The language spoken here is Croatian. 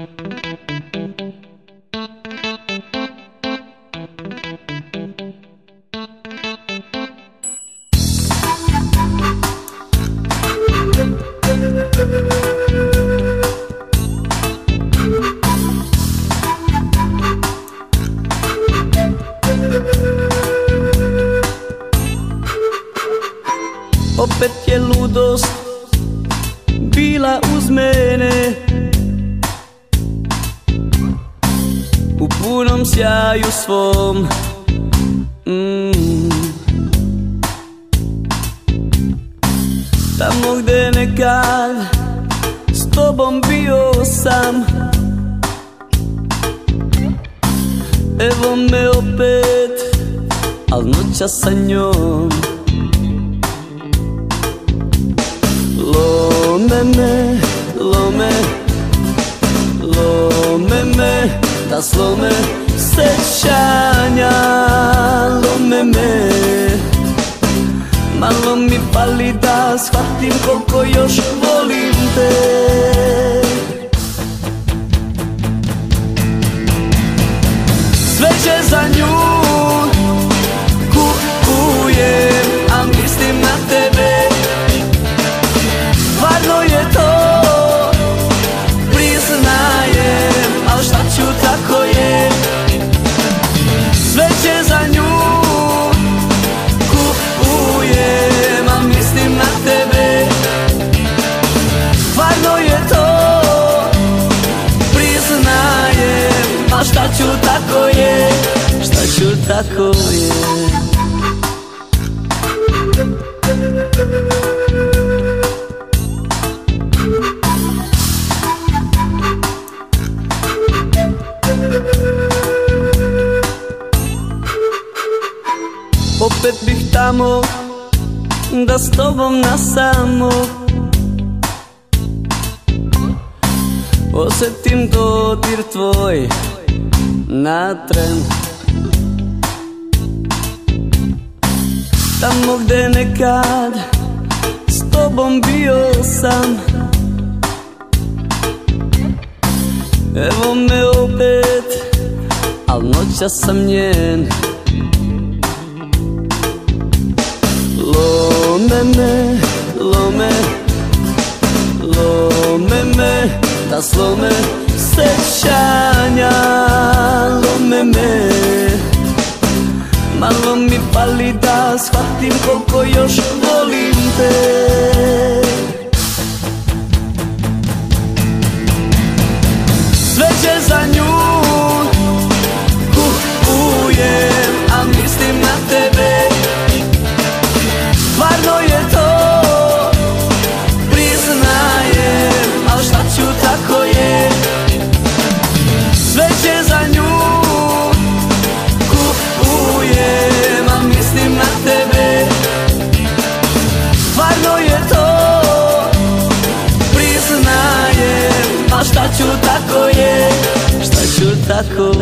Opet je ludost bila uz mene U punom sjaju svom. Mm. Tamo gde nekad s tobom bio sam. Evo me opet, al noća sa njom. Lome me, lome, lome. me Da slome sećanja. Lome me Malo mi pali da shvatim koliko još volim te tako je Opet bih tamo da s tobom nasamo Osjetim dodir tvoj na tren. Tamo gde nekad s tobom bio sam. Evo me opet, al noća sam njen. Lome me, lome, lome me Da slome Lome Malo mi pali da shvatim koliko još volim te tako